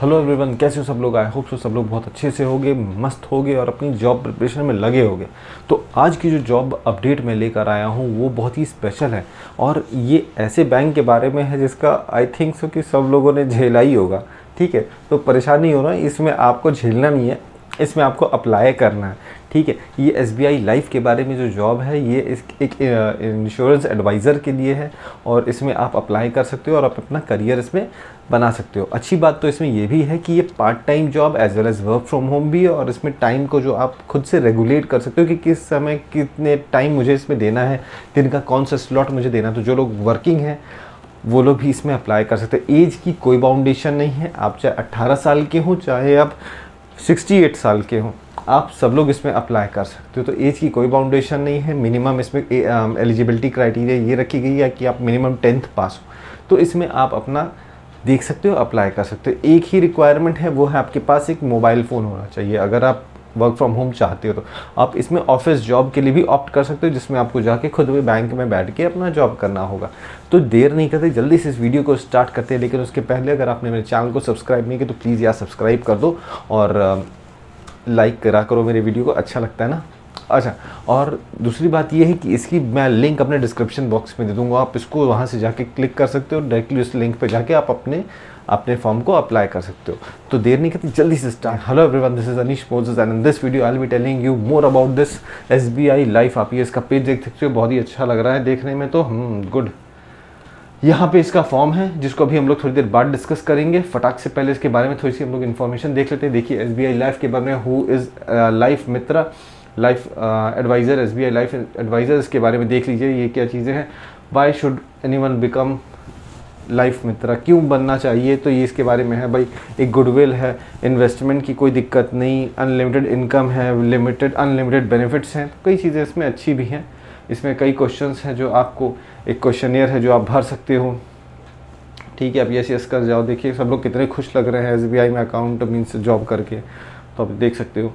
Hello everyone कैसे हो सब लोग? आई होप सो सब लोग बहुत अच्छे से होगे, मस्त होगे और अपनी जॉब प्रिपरेशन में लगे होगे। तो आज की जो जॉब अपडेट मैं लेकर आया हूँ, वो बहुत ही स्पेशल है। और ये ऐसे बैंक के बारे में है जिसका आई थिंक सो कि सब लोगों ने झेला ही होगा। ठीक है? तो परेशानी हो रहा है इसमें आपको झेलना नहीं है। इसमें आपको अप्लाई करना है, ठीक है? ये एस बी आई लाइफ के बारे में जो जॉब है, ये इस, एक इंश्योरेंस एडवाइज़र के लिए है और इसमें आप अप्लाई कर सकते हो और आप अपना करियर इसमें बना सकते हो। अच्छी बात तो इसमें ये भी है कि ये part time job as well as work from home भी है और इसमें टाइम को जो आप खुद से रेगुलेट कर सकते हो कि किस समय कितने टाइम मुझे इसमें देना है, दिन का कौन सा स्लॉट मुझे देना तो जो लोग वर्किंग हैं, वो लोग भी इसमें अप्लाई कर सकते हैं। एज की कोई बाउंडेशन नहीं है। आप चाहे 18 साल के हों, चाहे आप 68 साल के हों, आप सब लोग इसमें अप्लाई कर सकते हो। तो एज की कोई बाउंडेशन नहीं है, मिनिमम इसमें एलिजिबिलिटी क्राइटेरिया ये रखी गई है कि आप मिनिमम टेंथ पास हो। तो इसमें आप अपना देख सकते हो, अप्लाई कर सकते हो। एक ही रिक्वायरमेंट है, वो है आपके पास एक मोबाइल फ़ोन होना चाहिए। अगर आप वर्क फ्रॉम होम चाहते हो तो आप इसमें ऑफ़िस जॉब के लिए भी ऑप्ट कर सकते हो, जिसमें आपको जाके खुद भी बैंक में बैठ के अपना जॉब करना होगा। तो देर नहीं करते, जल्दी से इस वीडियो को स्टार्ट करते हैं, लेकिन उसके पहले अगर आपने मेरे चैनल को सब्सक्राइब नहीं किया तो प्लीज़ यार सब्सक्राइब कर दो और लाइक करा करो मेरे वीडियो को अच्छा लगता है ना? अच्छा और दूसरी बात यह है कि इसकी मैं लिंक अपने डिस्क्रिप्शन बॉक्स में दे दूँगा। आप इसको वहाँ से जाके क्लिक कर सकते हो। डायरेक्टली उस लिंक पर जाके आप अपने अपने फॉर्म को अप्लाई कर सकते हो। तो देर नहीं करती, जल्दी से start hello everyone this is Anish Moses and in this video I be telling you more about this S B I life आप ये इसका पेज देख सकते हो। बहुत ही अच्छा लग रहा है देखने में तो। गुड यहाँ पे इसका फॉर्म है, जिसको अभी हम लोग थोड़ी देर बाद डिस्कस करेंगे। फटाक से पहले इसके बारे में थोड़ी सी हम लोग इन्फॉर्मेशन देख लेते हैं। देखिए एस बी आई लाइफ के बारे में who is life Mitra. Life advisor S B life advisor इसके बारे में देख लीजिए, ये क्या चीज़ें हैं। Why should anyone become life Mitra? क्यों बनना चाहिए? तो ये इसके बारे में है। भाई, एक गुडविल है इन्वेस्टमेंट की कोई दिक्कत नहीं अनलिमिटेड इनकम है लिमिटेड अनलिमिटेड बेनिफिट्स हैं। कई चीज़ें इसमें अच्छी भी हैं। इसमें कई क्वेश्चंस हैं जो आपको, एक क्वेश्चन है जो आप भर सकते हो। ठीक है, आप यस यस कर जाओ। देखिए, सब लोग कितने खुश लग रहे हैं एसबीआई में अकाउंट मीन्स जॉब करके। तो आप देख सकते हो।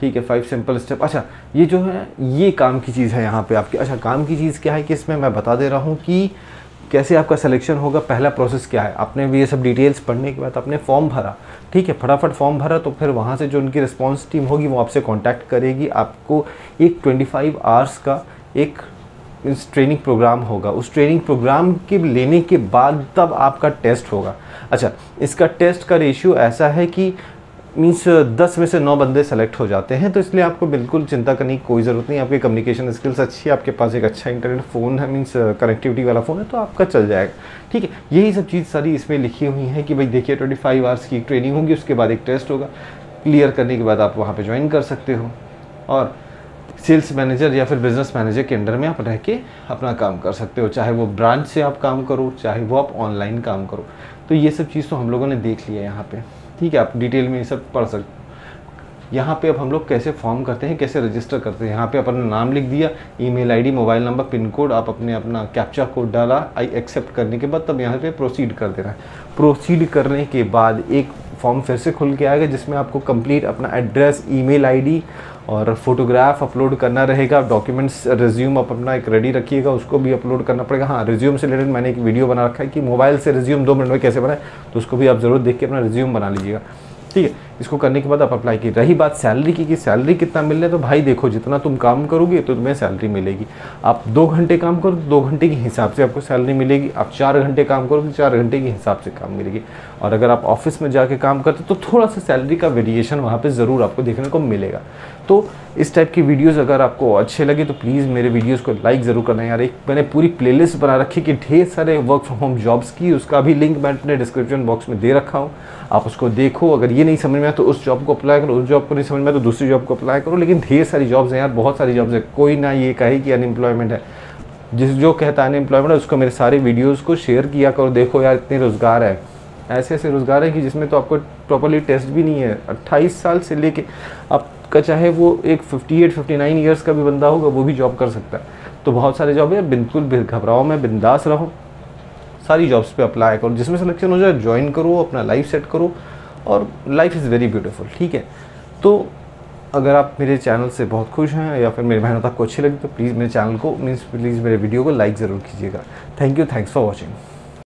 ठीक है फाइव सिंपल स्टेप अच्छा ये जो है, ये काम की चीज़ है यहाँ पे आपकी. अच्छा काम की चीज़ क्या है कि इसमें मैं बता दे रहा हूँ कि कैसे आपका सिलेक्शन होगा, पहला प्रोसेस क्या है. आपने भी ये सब डिटेल्स पढ़ने के बाद आपने फॉर्म भरा. ठीक है, फटाफट फॉर्म भरा तो फिर वहाँ से जो उनकी रिस्पॉन्स टीम होगी वो आपसे कॉन्टैक्ट करेगी. आपको एक 25 आवर्स का एक इस ट्रेनिंग प्रोग्राम होगा. उस ट्रेनिंग प्रोग्राम के लेने के बाद तब आपका टेस्ट होगा. अच्छा इसका टेस्ट का रेशियो ऐसा है कि मीन्स दस में से नौ बंदे सेलेक्ट हो जाते हैं तो इसलिए आपको बिल्कुल चिंता करने की कोई ज़रूरत नहीं आपकी कम्युनिकेशन स्किल्स अच्छी है, आपके पास एक अच्छा इंटरनेट फ़ोन है मीन्स कनेक्टिविटी वाला फ़ोन है तो आपका चल जाएगा। ठीक है, यही सब चीज़ सारी इसमें लिखी हुई है कि भाई देखिए ट्वेंटी फाइव आवर्स की ट्रेनिंग होगी, उसके बाद एक टेस्ट होगा। क्लियर करने के बाद आप वहाँ पर ज्वाइन कर सकते हो। और सेल्स मैनेजर या फिर बिज़नेस मैनेजर के अंडर में आप रह के अपना काम कर सकते हो। चाहे वो ब्रांच से आप काम करो, चाहे वो आप ऑनलाइन काम करो। तो ये सब चीज़ तो हम लोगों ने देख लिया यहाँ पे। ठीक है, आप डिटेल में ये सब पढ़ सकते यहाँ पे अब हम लोग कैसे फॉर्म करते हैं, कैसे रजिस्टर करते हैं? यहाँ पे अपना नाम लिख दिया email ID mobile number pin code आप अपने अपना कैप्चा कोड डाला आई एक्सेप्ट करने के बाद तब यहाँ पे प्रोसीड कर देना है। प्रोसीड करने के बाद एक फॉर्म फिर से खुल के आएगा, जिसमें आपको कंप्लीट अपना एड्रेस ईमेल आईडी और फोटोग्राफ अपलोड करना रहेगा। डॉक्यूमेंट्स रिज्यूम आप अपना एक रेडी रखिएगा, उसको भी अपलोड करना पड़ेगा। हाँ रिज्यूम से रिलेटेड मैंने एक वीडियो बना रखा है कि मोबाइल से रिज्यूम दो मिनट में कैसे बनाए तो उसको भी आप ज़रूर देख के अपना रिज्यूम बना लीजिएगा। ठीक है इसको करने के बाद आप अप्लाई की रही बात सैलरी की कि सैलरी कितना मिल रहा है तो भाई देखो, जितना तुम काम करोगे तो तुम्हें सैलरी मिलेगी। आप दो घंटे काम करो तो दो घंटे के हिसाब से आपको सैलरी मिलेगी। आप चार घंटे काम करो तो चार घंटे के हिसाब से काम मिलेगी। और अगर आप ऑफ़िस में जाके काम करते तो थोड़ा सा सैलरी का वेरिएशन वहाँ पर ज़रूर आपको देखने को मिलेगा। तो इस टाइप की वीडियोस अगर आपको अच्छे लगे तो प्लीज़ मेरे वीडियोस को लाइक ज़रूर करना यार। एक मैंने पूरी प्लेलिस्ट बना रखी कि ढेर सारे वर्क फ्रॉम होम जॉब्स की, उसका भी लिंक मैं अपने डिस्क्रिप्शन बॉक्स में दे रखा हूँ। आप उसको देखो। अगर ये नहीं समझ में आया तो उस जॉब को अप्लाई करो, उस जॉब को नहीं समझ में तो दूसरी जॉब को अप्लाई करो, लेकिन ढेर सारी जॉब्स हैं यार, बहुत सारी जॉब्स है। कोई ना ये कहे कि अनएम्प्लॉयमेंट है। जिस जो कहता है अनएम्प्लॉयमेंट है, उसको मेरे सारे वीडियोज़ को शेयर किया करो, देखो यार इतने रोज़गार है। ऐसे ऐसे रोज़गार है कि जिसमें तो आपको प्रॉपरली टेस्ट भी नहीं है। अट्ठाईस साल से लेके आपका चाहे वो एक 58 59 ईयर्स का भी बंदा होगा, वो भी जॉब कर सकता है। तो बहुत सारे जॉब है बिल्कुल घबराओ मैं, बिंदास रहो। सारी जॉब्स पे अप्लाई करो, जिसमें सिलेक्शन हो जाए ज्वाइन करो, अपना लाइफ सेट करो। और लाइफ इज़ वेरी ब्यूटीफुल ठीक है? तो अगर आप मेरे चैनल से बहुत खुश हैं या फिर मेरी मेहनत आपको अच्छी लगी तो प्लीज़ मेरे चैनल को मीन्स प्लीज़ मेरे वीडियो को लाइक ज़रूर कीजिएगा। Thank you thanks for watching